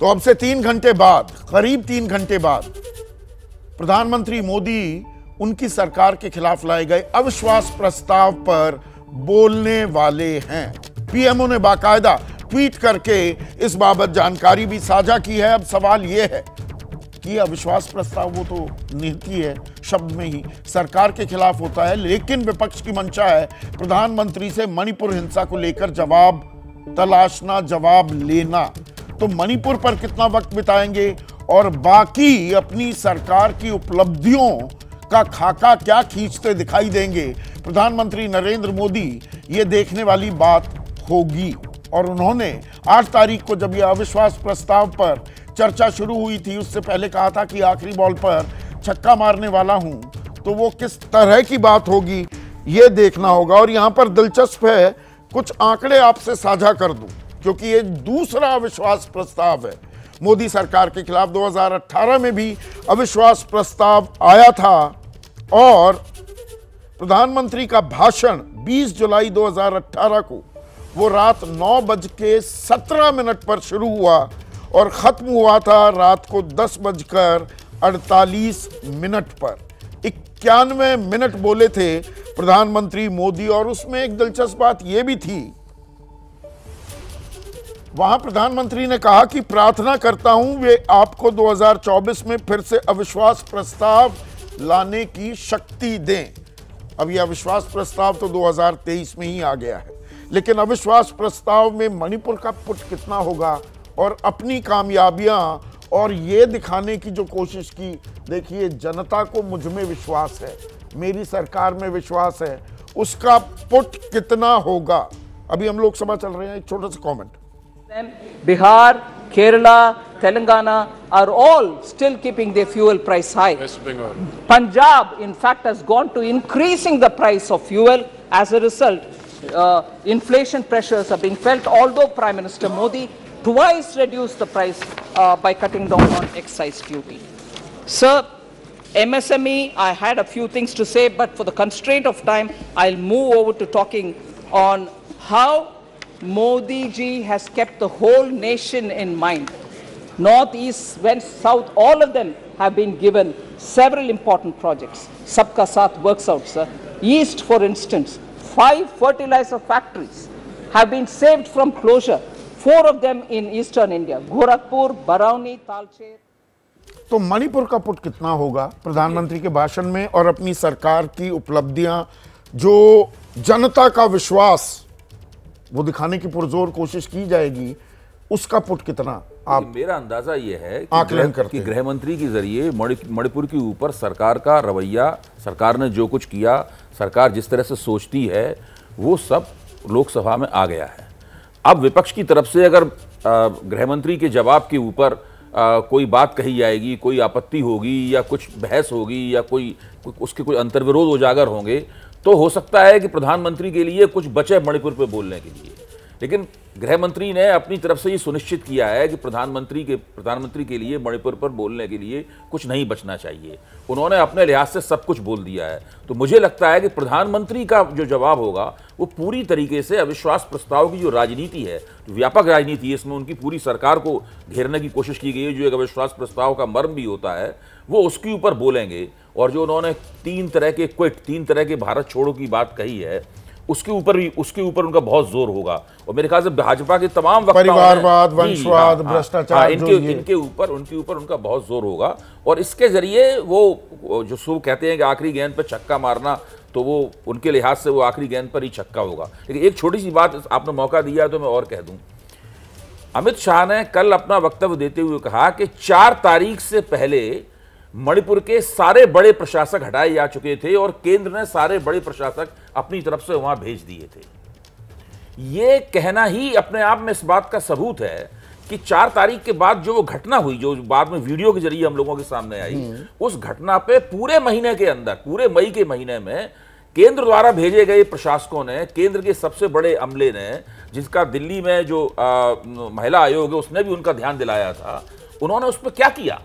तो अब से तीन घंटे बाद, करीब तीन घंटे बाद, प्रधानमंत्री मोदी उनकी सरकार के खिलाफ लाए गए अविश्वास प्रस्ताव पर बोलने वाले हैं। पीएमओ ने बाकायदा ट्वीट करके इस बाबत जानकारी भी साझा की है। अब सवाल यह है कि अविश्वास प्रस्ताव वो तो निहित है, शब्द में ही सरकार के खिलाफ होता है, लेकिन विपक्ष की मंशा है प्रधानमंत्री से मणिपुर हिंसा को लेकर जवाब तलाशना, जवाब लेना। तो मणिपुर पर कितना वक्त बिताएँगे? और बाकी अपनी सरकार की उपलब्धियों का खाका क्या खींचते दिखाई देंगे? प्रधानमंत्री नरेंद्र मोदी, ये देखने वाली बात होगी। और उन्होंने आठ तारीख को जब यह अविश्वास प्रस्ताव पर चर्चा शुरू हुई थी, उससे पहले कहा था कि आखिरी बॉल पर छक्का मारने वाला हूँ तो वो किस तरह की बात होगी, ये देखना होगा। और यहाँ पर दिलचस्प है, कुछ आंकड़े आपसे साझा कर दूँ। क्योंकि ये दूसरा अविश्वास प्रस्ताव है। मोदी सरकार के खिलाफ 2018 में भी अविश्वास प्रस्ताव आया था और प्रधानमंत्री का भाषण 20 जुलाई 2018 को, वो रात नौ बज के सत्रह मिनट पर शुरू हुआ और ख़त्म हुआ था रात को दस बजकर अड़तालीस मिनट पर। इक्यानवे मिनट बोले थे प्रधानमंत्री मोदी और उसमें एक दिलचस्प बात यह भी थी वहाँ प्रधानमंत्री ने कहा कि प्रार्थना करता हूँ, वे आपको 2024 में फिर से अविश्वास प्रस्ताव लाने की शक्ति दें। अब यह अविश्वास प्रस्ताव तो 2023 में ही आ गया है, लेकिन अविश्वास प्रस्ताव में मणिपुर का पुट कितना होगा और अपनी कामयाबियाँ और ये दिखाने की जो कोशिश की, देखिए, जनता को मुझमें विश्वास है, मेरी सरकार में विश्वास है, उसका पुट कितना होगा। अभी हम लोकसभा चल रहे हैं, एक छोटा सा comment Bihar, Kerala, Telangana are all still keeping their fuel price high. West Bengal. Punjab, in fact, has gone to increasing the price of fuel. As a result, uh, inflation pressures are being felt, although Prime Minister Modi twice reduced the price uh, by cutting down on excise duty. Sir, MSME, I had a few things to say, but for the constraint of time, I'll move over to talking on how Modi ji has kept the whole nation in mind. North, East, West, South, all of them have been given several important projects. Sabka Saath works out, sir. East, for instance, five fertilizer factories have been saved from closure four of them in eastern India, Gorakhpur, Barauni, Talcher. तो मणिपुर का put कितना होगा प्रधानमंत्री के भाषण में और अपनी सरकार की उपलब्धियां जो जनता का विश्वास वो दिखाने की पुरजोर कोशिश की जाएगी उसका पुट कितना आप मेरा अंदाज़ा ये है आकलन करते कि गृह मंत्री के ज़रिए मणिपुर के ऊपर सरकार का रवैया सरकार ने जो कुछ किया सरकार जिस तरह से सोचती है वो सब लोकसभा में आ गया है। अब विपक्ष की तरफ़ से अगर गृह मंत्री के जवाब के ऊपर कोई बात कही जाएगी कोई आपत्ति होगी या कुछ बहस होगी या कोई, उसके कोई अंतर्विरोध उजागर होंगे तो हो सकता है कि प्रधानमंत्री के लिए कुछ बचे मणिपुर पे बोलने के लिए। लेकिन गृह मंत्री ने अपनी तरफ़ से ये सुनिश्चित किया है कि प्रधानमंत्री के प्रधानमंत्री के लिए मणिपुर पर बोलने के लिए कुछ नहीं बचना चाहिए। उन्होंने अपने लिहाज से सब कुछ बोल दिया है। तो मुझे लगता है कि प्रधानमंत्री का जो जवाब होगा वो पूरी तरीके से अविश्वास प्रस्ताव की जो राजनीति है, जो व्यापक राजनीति है, इसमें उनकी पूरी सरकार को घेरने की कोशिश की गई है, जो एक अविश्वास प्रस्ताव का मर्म भी होता है, वो उसके ऊपर बोलेंगे। और जो उन्होंने तीन तरह के क्विट तीन तरह के भारत छोड़ो की बात कही है उसके ऊपर भी उसके ऊपर उनका बहुत ज़ोर होगा। और मेरे ख्याल से भाजपा के तमाम परिवारवाद वंशवाद हाँ, हाँ, भ्रष्टाचार हाँ, इनके इनके ऊपर उनके ऊपर उनका बहुत ज़ोर होगा। और इसके ज़रिए वो जो सो कहते हैं कि आखिरी गेंद पर छक्का मारना तो वो उनके लिहाज से वो आखिरी गेंद पर ही छक्का होगा। लेकिन एक छोटी सी बात आपने मौका दिया तो मैं और कह दूँ। अमित शाह ने कल अपना वक्तव्य देते हुए कहा कि चार तारीख से पहले मणिपुर के सारे बड़े प्रशासक हटाए जा चुके थे और केंद्र ने सारे बड़े प्रशासक अपनी तरफ़ से वहाँ भेज दिए थे यह कहना ही अपने आप में इस बात का सबूत है कि चार तारीख के बाद जो वो घटना हुई जो बाद में वीडियो के ज़रिए हम लोगों के सामने आई हम्म। उस घटना पे पूरे महीने के अंदर पूरे मई के महीने में केंद्र द्वारा भेजे गए प्रशासकों ने केंद्र के सबसे बड़े अमले ने जिसका दिल्ली में जो आ, महिला आयोग है उसने भी उनका ध्यान दिलाया था उन्होंने उस पर क्या किया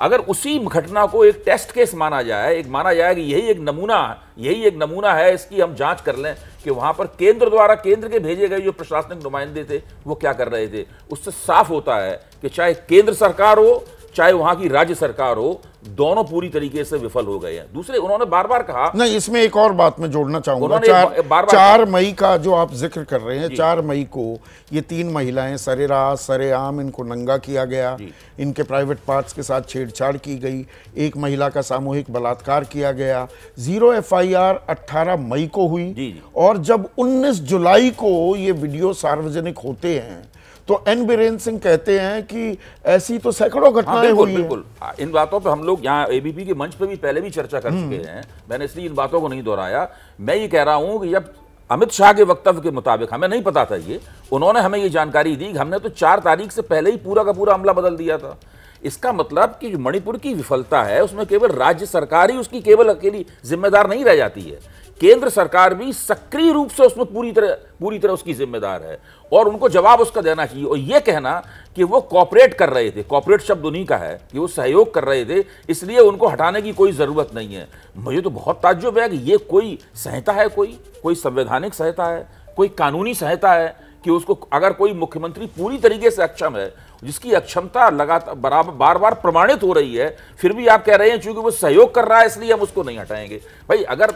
अगर उसी घटना को एक टेस्ट केस माना जाए, एक माना जाए कि यही एक नमूना, यही एक नमूना है, इसकी हम जाँच कर लें कि वहाँ पर केंद्र द्वारा केंद्र के भेजे गए जो प्रशासनिक नुमाइंदे थे, वो क्या कर रहे थे। उससे साफ़ होता है कि चाहे केंद्र सरकार हो चाहे वहाँ की राज्य सरकार हो दोनों पूरी तरीके से विफल हो गए हैं। दूसरे उन्होंने बार बार कहा नहीं इसमें एक और बात मैं जोड़ना चाहूँगा। चार बार बार चार मई का जो आप ज़िक्र कर रहे हैं चार मई को ये तीन महिलाएँ सरेराह सरेआम इनको नंगा किया गया। इनके प्राइवेट पार्ट्स के साथ छेड़छाड़ की गई। एक महिला का सामूहिक बलात्कार किया गया। ज़ीरो एफआईआर 18 मई को हुई। और जब 19 जुलाई को ये वीडियो सार्वजनिक होते हैं तो एन बीरेन सिंह कहते हैं कि ऐसी तो सैकड़ों हाँ, घटनाएँ बिल्कुल हुई बिल्कुल। हाँ, इन बातों पे हम लोग यहाँ एबीपी के मंच पे भी पहले भी चर्चा कर चुके हैं। मैंने इसलिए इन बातों को नहीं दोहराया। मैं ये कह रहा हूँ कि जब अमित शाह के वक्तव्य के मुताबिक हमें नहीं पता था ये उन्होंने हमें ये जानकारी दी कि हमने तो चार तारीख से पहले ही पूरा का पूरा अमला बदल दिया था। इसका मतलब कि जो मणिपुर की विफलता है उसमें केवल राज्य सरकार ही उसकी केवल अकेली जिम्मेदार नहीं रह जाती है। केंद्र सरकार भी सक्रिय रूप से उसमें पूरी तरह पूरी तरह उसकी जिम्मेदार है और उनको जवाब उसका देना चाहिए। और ये कहना कि वो कॉपरेट कर रहे थे। कॉपरेट शब्द उन्हीं का है कि वो सहयोग कर रहे थे, इसलिए उनको हटाने की कोई ज़रूरत नहीं है। मुझे तो बहुत ताज्जुब है कि ये कोई संहिता है, कोई कोई संवैधानिक संहिता है, कोई कानूनी संहिता है कि उसको, अगर कोई मुख्यमंत्री पूरी तरीके से अक्षम है, जिसकी अक्षमता लगातार बराबर बार बार प्रमाणित हो रही है, फिर भी आप कह रहे हैं चूँकि वो सहयोग कर रहा है, इसलिए हम उसको नहीं हटाएँगे। भाई, अगर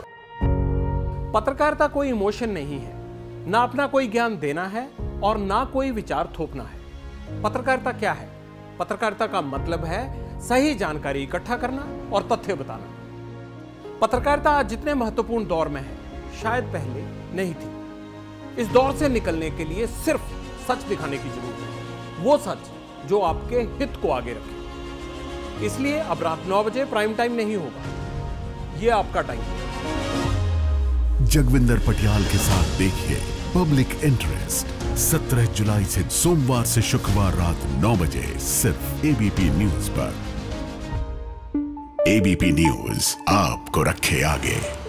पत्रकारिता कोई इमोशन नहीं है। ना अपना कोई ज्ञान देना है और ना कोई विचार थोपना है। पत्रकारिता क्या है? पत्रकारिता का मतलब है सही जानकारी इकट्ठा करना और तथ्य बताना। पत्रकारिता आज जितने महत्वपूर्ण दौर में है, शायद पहले नहीं थी। इस दौर से निकलने के लिए सिर्फ़ सच दिखाने की ज़रूरत है। वो सच जो आपके हित को आगे रखे। इसलिए अब रात नौ बजे प्राइम टाइम नहीं होगा। ये आपका टाइम है। जगविंदर पटियाल के साथ देखिए पब्लिक इंटरेस्ट 17 जुलाई से सोमवार से शुक्रवार रात 9 बजे, सिर्फ़ एबीपी न्यूज़ पर। एबीपी न्यूज़ आपको रखे आगे।